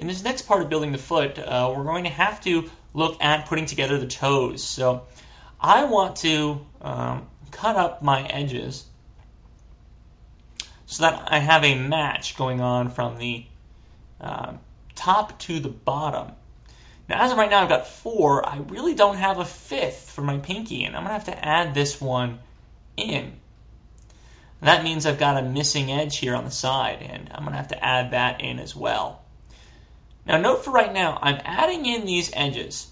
in this next part of building the foot, uh, we're going to have to look at putting together the toes. So I want to um, cut up my edges so that I have a match going on from the uh, top to the bottom. Now, as of right now, I've got four. I really don't have a fifth for my pinky, and I'm going to have to add this one in. That means I've got a missing edge here on the side, and I'm going to have to add that in as well. Now, note for right now, I'm adding in these edges,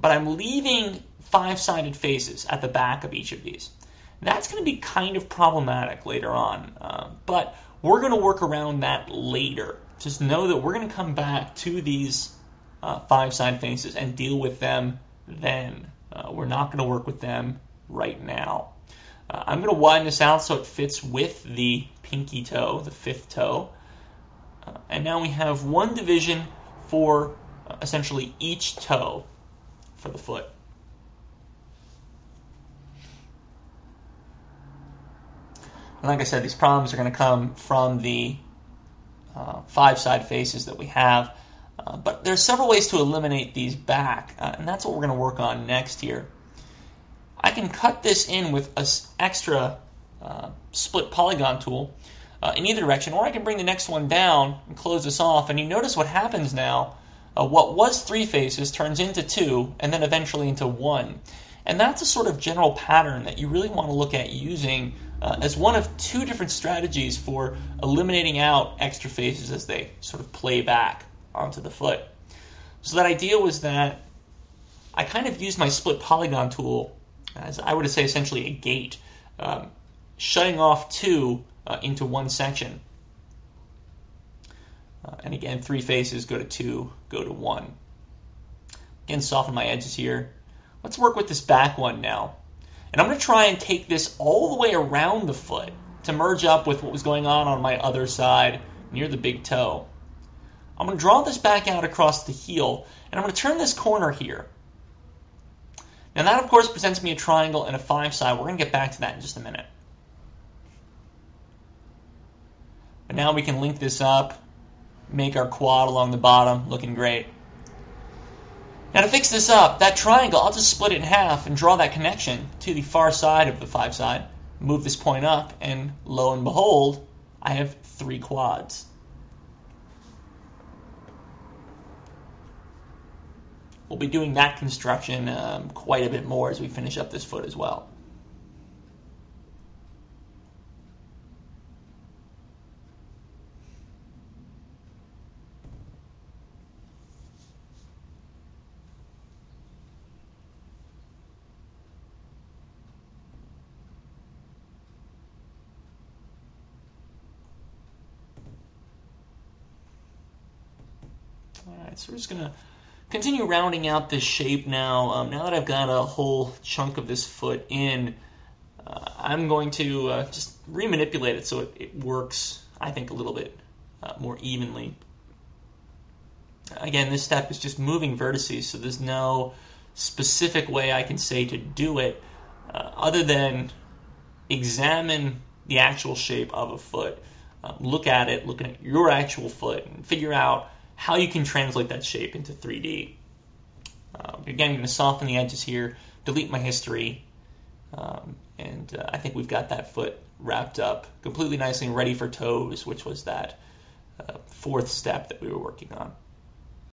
but I'm leaving five-sided faces at the back of each of these. That's going to be kind of problematic later on, uh, but we're going to work around that later. Just know that we're going to come back to these uh, five-sided faces and deal with them then. Uh, we're not going to work with them right now. Uh, I'm going to widen this out so it fits with the pinky toe, the fifth toe. Uh, and now we have one division for uh, essentially each toe for the foot. And like I said, these problems are going to come from the uh, five side faces that we have. Uh, but are several ways to eliminate these back, uh, and that's what we're going to work on next here. I can cut this in with an extra uh, split polygon tool uh, in either direction, or I can bring the next one down and close this off, and you notice what happens now. Uh, what was three faces turns into two, and then eventually into one. And that's a sort of general pattern that you really want to look at using uh, as one of two different strategies for eliminating out extra faces as they sort of play back onto the foot. So that idea was that I kind of used my split polygon tool as I would say essentially a gate, um, shutting off two into one section. Uh, and again, three faces go to two, go to one. Again, soften my edges here. Let's work with this back one now. And I'm going to try and take this all the way around the foot to merge up with what was going on on my other side near the big toe. I'm going to draw this back out across the heel, and I'm going to turn this corner here. Now that, of course, presents me a triangle and a five side. We're going to get back to that in just a minute. But now we can link this up, make our quad along the bottom, looking great. Now to fix this up, that triangle, I'll just split it in half and draw that connection to the far side of the five side, move this point up, and lo and behold, I have three quads. We'll be doing that construction um, quite a bit more as we finish up this foot as well. All right, so we're just gonna continue rounding out this shape now. Um, now that I've got a whole chunk of this foot in, uh, I'm going to uh, just remanipulate it so it, it, works, I think, a little bit uh, more evenly. Again, this step is just moving vertices, so there's no specific way I can say to do it uh, other than examine the actual shape of a foot. Um, look at it, look at your actual foot, and figure out how you can translate that shape into 3D. Uh, again, I'm going to soften the edges here, delete my history, um, and uh, I think we've got that foot wrapped up completely nicely and ready for toes, which was that uh, fourth step that we were working on.